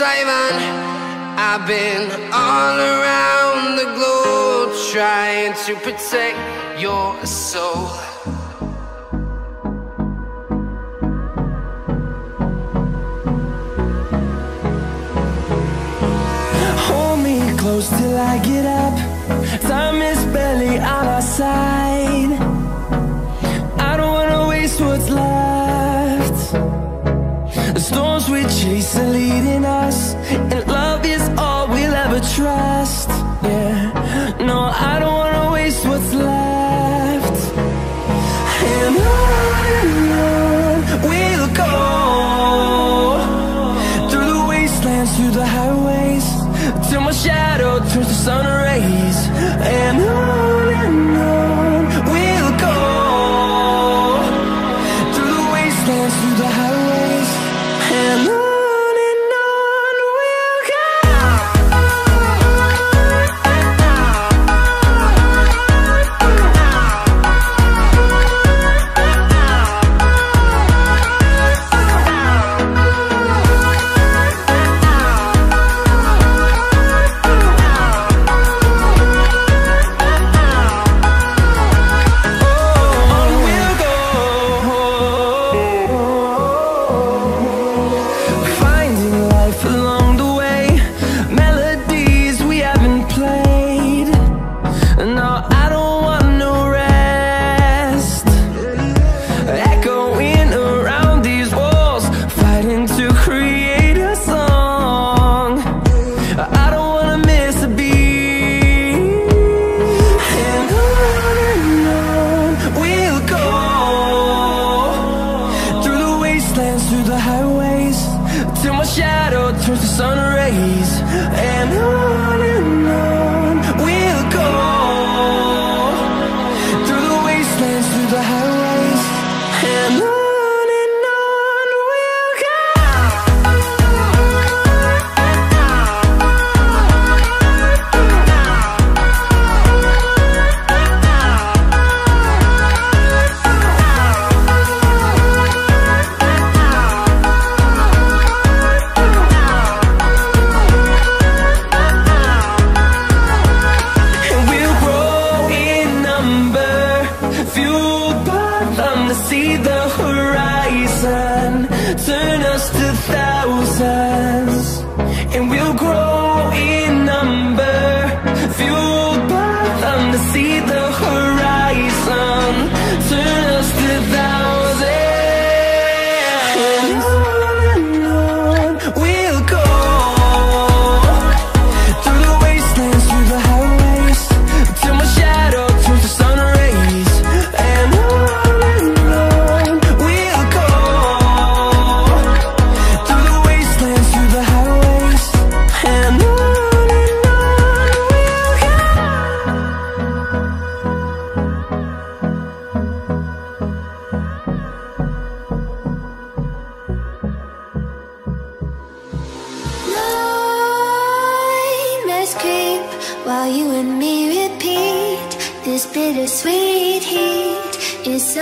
Simon. I've been all around the globe trying to protect your soul. Hold me close till I get up. Time is barely on our side. I don't wanna waste what's left. The storms we chase are leading us